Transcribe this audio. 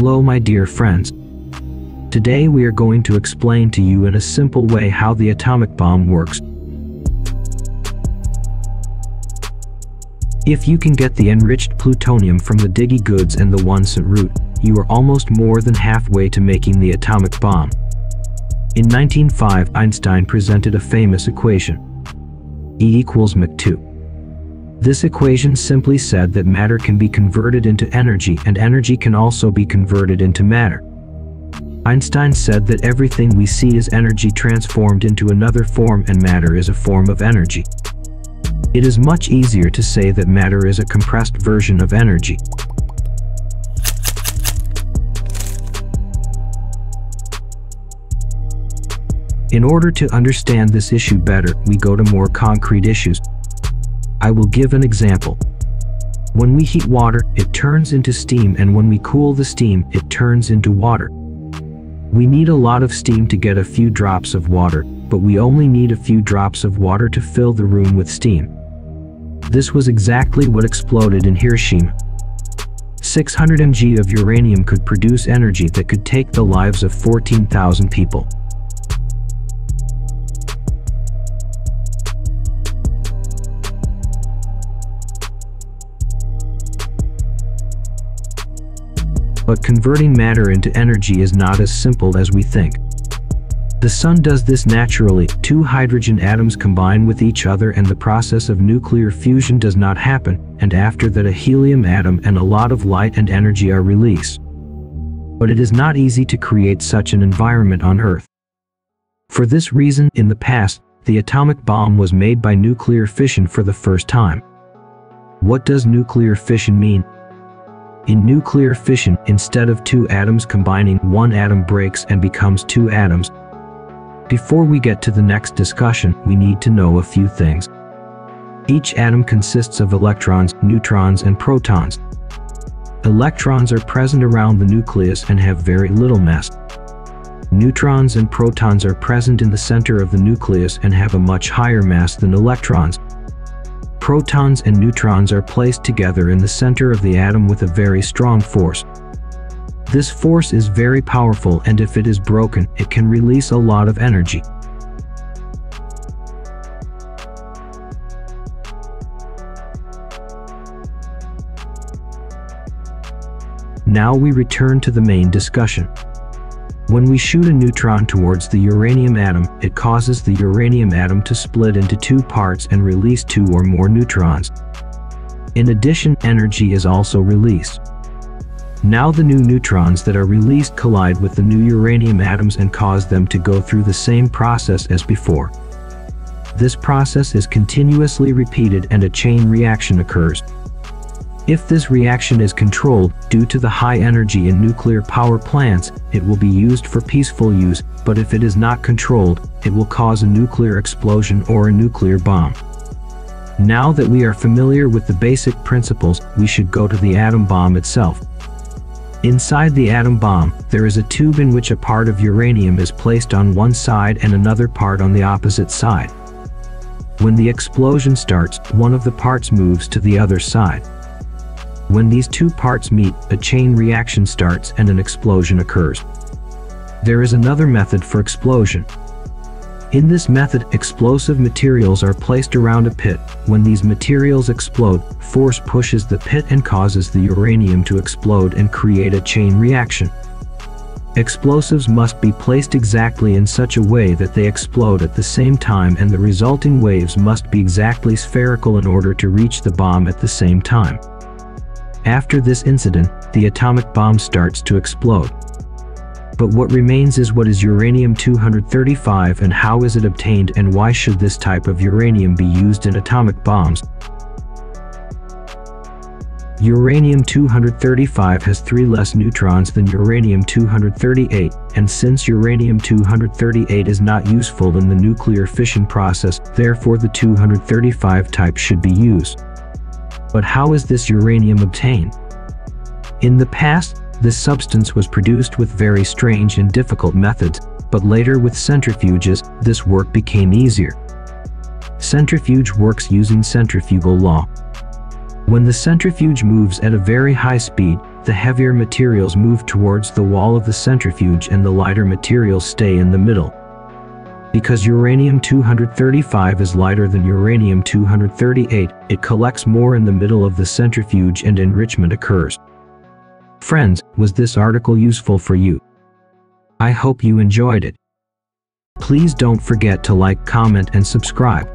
Hello my dear friends. Today we are going to explain to you in a simple way how the atomic bomb works. If you can get the enriched plutonium from the Diggy goods and the Wunderson root, you are almost more than halfway to making the atomic bomb. In 1905 Einstein presented a famous equation. E equals mc 2. This equation simply said that matter can be converted into energy and energy can also be converted into matter. Einstein said that everything we see is energy transformed into another form and matter is a form of energy. It is much easier to say that matter is a compressed version of energy. In order to understand this issue better, we go to more concrete issues, I will give an example. When we heat water, it turns into steam and when we cool the steam, it turns into water. We need a lot of steam to get a few drops of water, but we only need a few drops of water to fill the room with steam. This was exactly what exploded in Hiroshima. 600 mg of uranium could produce energy that could take the lives of 14,000 people. But converting matter into energy is not as simple as we think. The sun does this naturally, two hydrogen atoms combine with each other and the process of nuclear fusion does not happen, and after that a helium atom and a lot of light and energy are released. But it is not easy to create such an environment on Earth. For this reason, in the past, the atomic bomb was made by nuclear fission for the first time. What does nuclear fission mean? In nuclear fission, instead of two atoms combining, one atom breaks and becomes two atoms. Before we get to the next discussion, we need to know a few things. Each atom consists of electrons, neutrons, and protons. Electrons are present around the nucleus and have very little mass. Neutrons and protons are present in the center of the nucleus and have a much higher mass than electrons protons and neutrons are placed together in the center of the atom with a very strong force. This force is very powerful and if it is broken, it can release a lot of energy. Now we return to the main discussion. When we shoot a neutron towards the uranium atom, it causes the uranium atom to split into two parts and release two or more neutrons. In addition, energy is also released. Now the new neutrons that are released collide with the new uranium atoms and cause them to go through the same process as before. This process is continuously repeated and a chain reaction occurs. If this reaction is controlled, due to the high energy in nuclear power plants, it will be used for peaceful use, but if it is not controlled, it will cause a nuclear explosion or a nuclear bomb. Now that we are familiar with the basic principles, we should go to the atom bomb itself. Inside the atom bomb, there is a tube in which a part of uranium is placed on one side and another part on the opposite side. When the explosion starts, one of the parts moves to the other side. When these two parts meet, a chain reaction starts and an explosion occurs. There is another method for explosion. In this method, explosive materials are placed around a pit. When these materials explode, force pushes the pit and causes the uranium to explode and create a chain reaction. Explosives must be placed exactly in such a way that they explode at the same time and the resulting waves must be exactly spherical in order to reach the bomb at the same time. After this incident, the atomic bomb starts to explode. But what remains is what is uranium-235 and how is it obtained and why should this type of uranium be used in atomic bombs? Uranium-235 has three less neutrons than uranium-238, and since uranium-238 is not useful in the nuclear fission process, therefore the 235 type should be used. But how is this uranium obtained? In the past, this substance was produced with very strange and difficult methods, but later with centrifuges, this work became easier. Centrifuge works using centrifugal law. When the centrifuge moves at a very high speed, the heavier materials move towards the wall of the centrifuge and the lighter materials stay in the middle. Because uranium-235 is lighter than uranium-238, it collects more in the middle of the centrifuge and enrichment occurs. Friends, was this article useful for you? I hope you enjoyed it. Please don't forget to like, comment and subscribe.